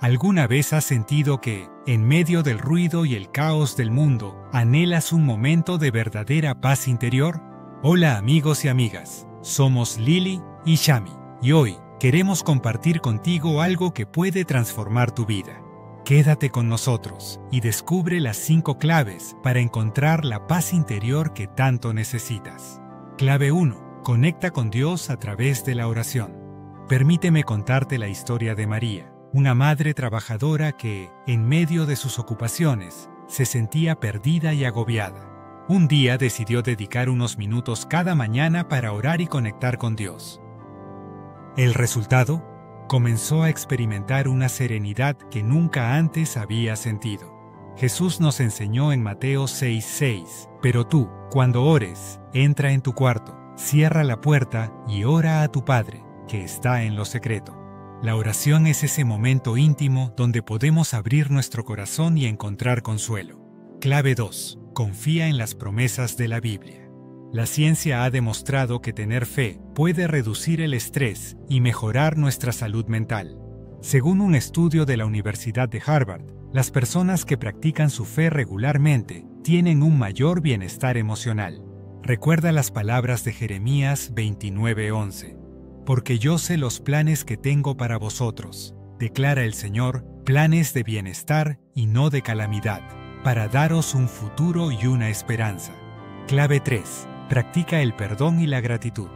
¿Alguna vez has sentido que, en medio del ruido y el caos del mundo, anhelas un momento de verdadera paz interior? Hola amigos y amigas, somos Lili y Shami, y hoy queremos compartir contigo algo que puede transformar tu vida. Quédate con nosotros y descubre las cinco claves para encontrar la paz interior que tanto necesitas. Clave 1. Conecta con Dios a través de la oración. Permíteme contarte la historia de María una madre trabajadora que, en medio de sus ocupaciones, se sentía perdida y agobiada. Un día decidió dedicar unos minutos cada mañana para orar y conectar con Dios. El resultado, comenzó a experimentar una serenidad que nunca antes había sentido. Jesús nos enseñó en Mateo 6:6, pero tú, cuando ores, entra en tu cuarto, cierra la puerta y ora a tu Padre, que está en lo secreto la oración es ese momento íntimo donde podemos abrir nuestro corazón y encontrar consuelo. Clave 2. Confía en las promesas de la Biblia. La ciencia ha demostrado que tener fe puede reducir el estrés y mejorar nuestra salud mental. Según un estudio de la Universidad de Harvard, las personas que practican su fe regularmente tienen un mayor bienestar emocional. Recuerda las palabras de Jeremías 29:11 porque yo sé los planes que tengo para vosotros, declara el Señor, planes de bienestar y no de calamidad, para daros un futuro y una esperanza. Clave 3. Practica el perdón y la gratitud.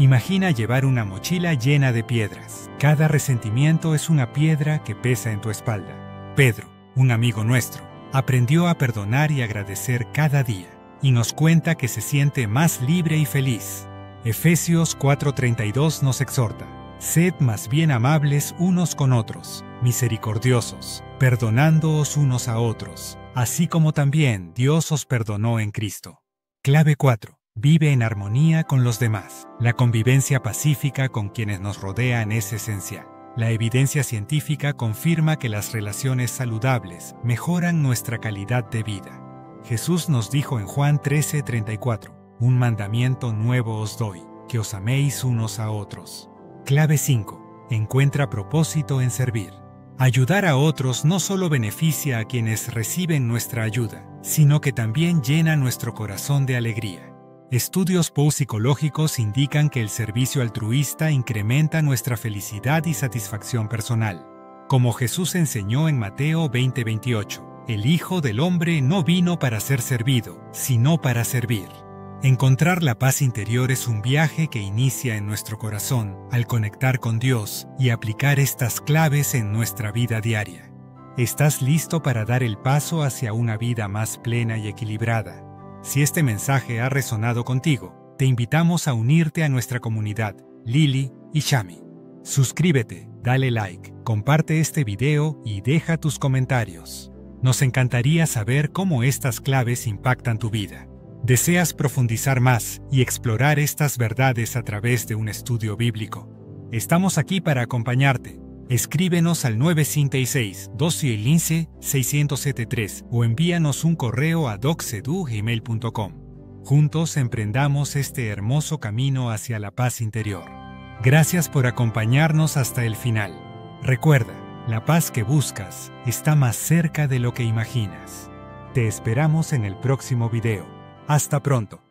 Imagina llevar una mochila llena de piedras. Cada resentimiento es una piedra que pesa en tu espalda. Pedro, un amigo nuestro, aprendió a perdonar y agradecer cada día, y nos cuenta que se siente más libre y feliz Efesios 4:32 nos exhorta, Sed más bien amables unos con otros, misericordiosos, perdonándoos unos a otros, así como también Dios os perdonó en Cristo. Clave 4. Vive en armonía con los demás. La convivencia pacífica con quienes nos rodean es esencial. La evidencia científica confirma que las relaciones saludables mejoran nuestra calidad de vida. Jesús nos dijo en Juan 13:34, un mandamiento nuevo os doy, que os améis unos a otros. Clave 5. Encuentra propósito en servir. Ayudar a otros no solo beneficia a quienes reciben nuestra ayuda, sino que también llena nuestro corazón de alegría. Estudios post-psicológicos indican que el servicio altruista incrementa nuestra felicidad y satisfacción personal. Como Jesús enseñó en Mateo 20:28, el Hijo del Hombre no vino para ser servido, sino para servir. Encontrar la paz interior es un viaje que inicia en nuestro corazón al conectar con Dios y aplicar estas claves en nuestra vida diaria. ¿Estás listo para dar el paso hacia una vida más plena y equilibrada? Si este mensaje ha resonado contigo, te invitamos a unirte a nuestra comunidad, Lili y Shami. Suscríbete, dale like, comparte este video y deja tus comentarios. Nos encantaría saber cómo estas claves impactan tu vida. ¿Deseas profundizar más y explorar estas verdades a través de un estudio bíblico? Estamos aquí para acompañarte. Escríbenos al 956 12 673 o envíanos un correo a docedu.gmail.com. Juntos emprendamos este hermoso camino hacia la paz interior. Gracias por acompañarnos hasta el final. Recuerda, la paz que buscas está más cerca de lo que imaginas. Te esperamos en el próximo video. Hasta pronto.